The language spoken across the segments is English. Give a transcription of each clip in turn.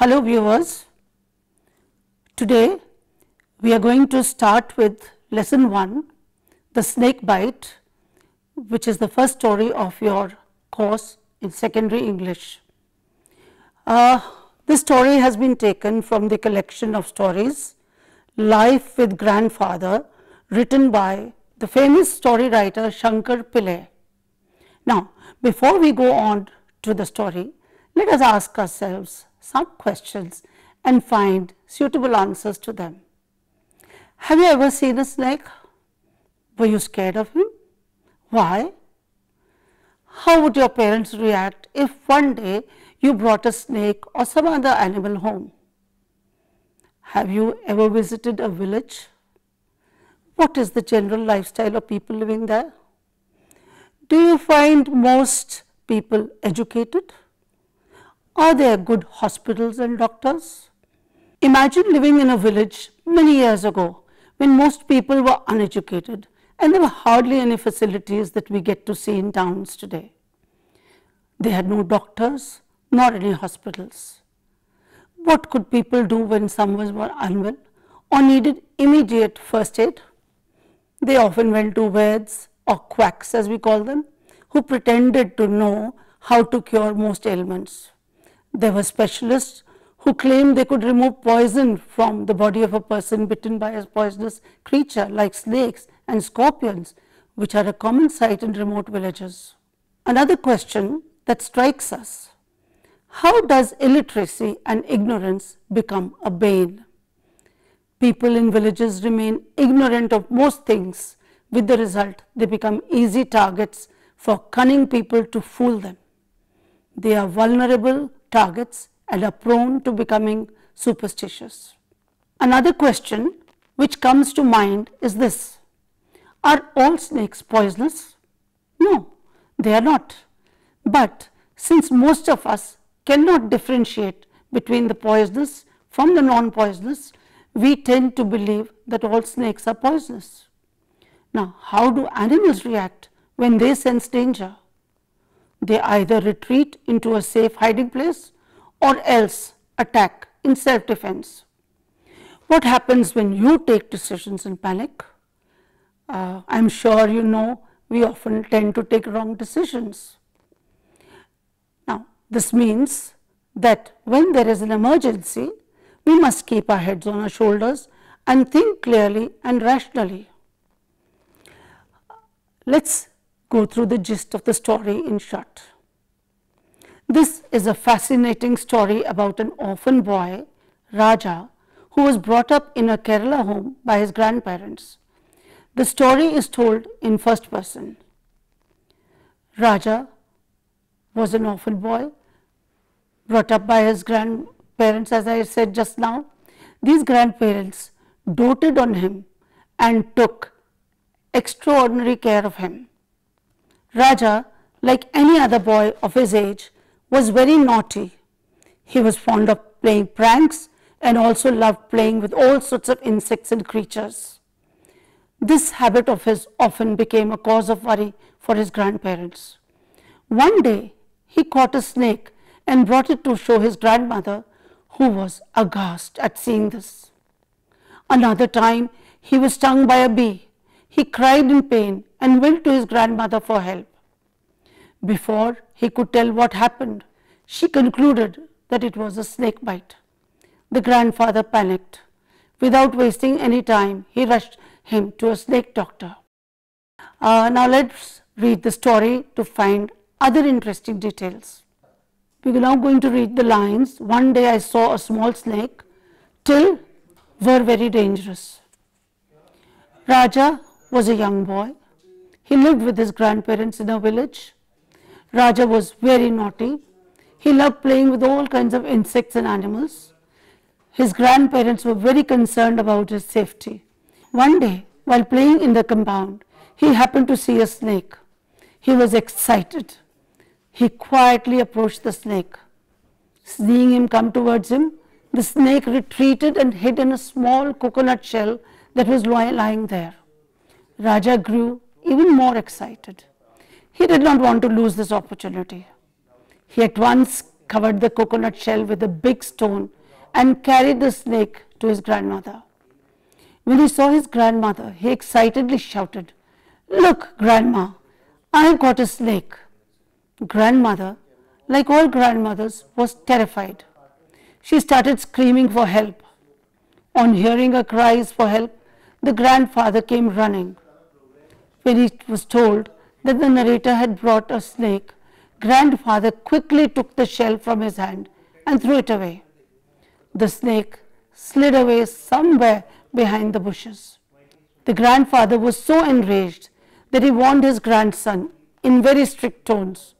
Hello viewers, today we are going to start with lesson 1, the snake bite which is the first story of your course in secondary English. Uh, this story has been taken from the collection of stories Life with Grandfather written by the famous story writer Shankar Pillai. Now, before we go on to the story, let us ask ourselves some questions and find suitable answers to them. Have you ever seen a snake? Were you scared of him? Why? How would your parents react if one day you brought a snake or some other animal home? Have you ever visited a village? What is the general lifestyle of people living there? Do you find most people educated? Are there good hospitals and doctors? Imagine living in a village many years ago when most people were uneducated and there were hardly any facilities that we get to see in towns today. They had no doctors nor any hospitals. What could people do when someone was unwell or needed immediate first aid? They often went to Veds or quacks as we call them, who pretended to know how to cure most ailments. There were specialists who claimed they could remove poison from the body of a person bitten by a poisonous creature like snakes and scorpions, which are a common sight in remote villages. Another question that strikes us, how does illiteracy and ignorance become a bane? People in villages remain ignorant of most things with the result they become easy targets for cunning people to fool them. They are vulnerable targets and are prone to becoming superstitious. Another question which comes to mind is this Are all snakes poisonous? No, they are not. But since most of us cannot differentiate between the poisonous from the non poisonous, we tend to believe that all snakes are poisonous. Now, how do animals react when they sense danger? They either retreat into a safe hiding place or else attack in self defense. What happens when you take decisions in panic? Uh, I am sure you know we often tend to take wrong decisions. Now, this means that when there is an emergency, we must keep our heads on our shoulders and think clearly and rationally. Let us go through the gist of the story in short. This is a fascinating story about an orphan boy, Raja, who was brought up in a Kerala home by his grandparents. The story is told in first person. Raja was an orphan boy brought up by his grandparents as I said just now. These grandparents doted on him and took extraordinary care of him. Raja, like any other boy of his age, was very naughty. He was fond of playing pranks and also loved playing with all sorts of insects and creatures. This habit of his often became a cause of worry for his grandparents. One day, he caught a snake and brought it to show his grandmother, who was aghast at seeing this. Another time, he was stung by a bee. He cried in pain and went to his grandmother for help. Before he could tell what happened, she concluded that it was a snake bite. The grandfather panicked. Without wasting any time, he rushed him to a snake doctor. Uh, now let's read the story to find other interesting details. We are now going to read the lines. One day I saw a small snake till were very dangerous. Raja was a young boy. He lived with his grandparents in a village. Raja was very naughty. He loved playing with all kinds of insects and animals. His grandparents were very concerned about his safety. One day, while playing in the compound, he happened to see a snake. He was excited. He quietly approached the snake. Seeing him come towards him, the snake retreated and hid in a small coconut shell that was lying there. Raja grew even more excited. He did not want to lose this opportunity. He at once covered the coconut shell with a big stone and carried the snake to his grandmother. When he saw his grandmother, he excitedly shouted, Look, grandma, I have got a snake. Grandmother, like all grandmothers, was terrified. She started screaming for help. On hearing her cries for help, the grandfather came running. When he was told that the narrator had brought a snake, grandfather quickly took the shell from his hand and threw it away. The snake slid away somewhere behind the bushes. The grandfather was so enraged that he warned his grandson in very strict tones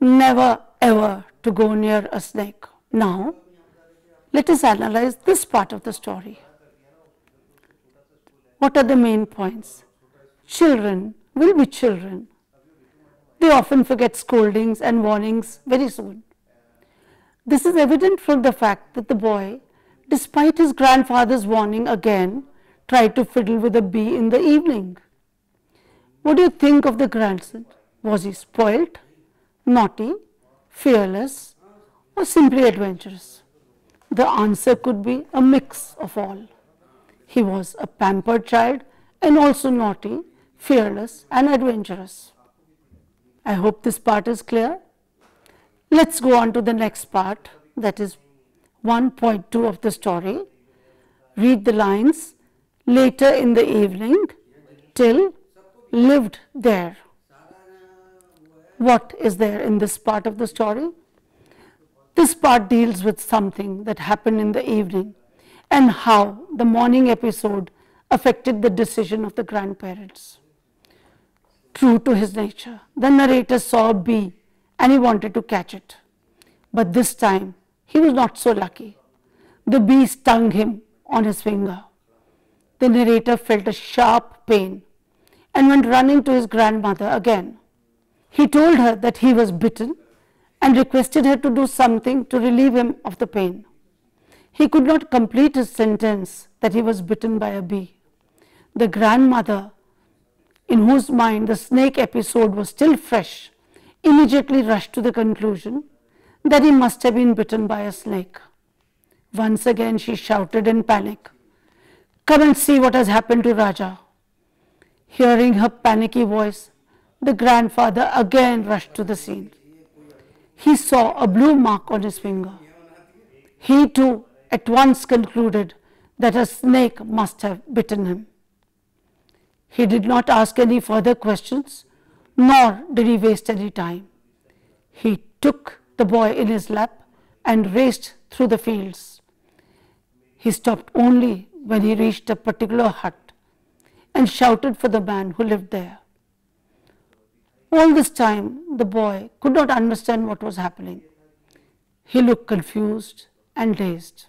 never ever to go near a snake. Now, let us analyze this part of the story. What are the main points? Children will be children. They often forget scoldings and warnings very soon. This is evident from the fact that the boy, despite his grandfather's warning again, tried to fiddle with a bee in the evening. What do you think of the grandson? Was he spoilt, naughty, fearless, or simply adventurous? The answer could be a mix of all. He was a pampered child and also naughty, fearless, and adventurous. I hope this part is clear. Let's go on to the next part, that is 1.2 of the story. Read the lines later in the evening till lived there. What is there in this part of the story? This part deals with something that happened in the evening and how the morning episode affected the decision of the grandparents. True to his nature, the narrator saw a bee and he wanted to catch it. But this time he was not so lucky. The bee stung him on his finger. The narrator felt a sharp pain and went running to his grandmother again. He told her that he was bitten and requested her to do something to relieve him of the pain. He could not complete his sentence that he was bitten by a bee. The grandmother, in whose mind the snake episode was still fresh, immediately rushed to the conclusion that he must have been bitten by a snake. Once again she shouted in panic, Come and see what has happened to Raja. Hearing her panicky voice, the grandfather again rushed to the scene. He saw a blue mark on his finger. He too at once concluded that a snake must have bitten him. He did not ask any further questions, nor did he waste any time. He took the boy in his lap and raced through the fields. He stopped only when he reached a particular hut and shouted for the man who lived there. All this time, the boy could not understand what was happening. He looked confused and dazed.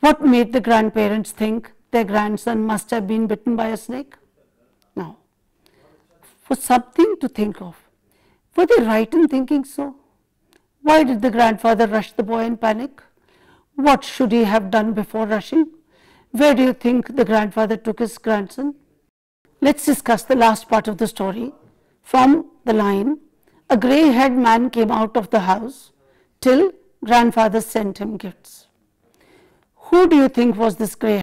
What made the grandparents think their grandson must have been bitten by a snake? For something to think of. Were they right in thinking so? Why did the grandfather rush the boy in panic? What should he have done before rushing? Where do you think the grandfather took his grandson? Let's discuss the last part of the story. From the line, a grey haired man came out of the house till grandfather sent him gifts. Who do you think was this grey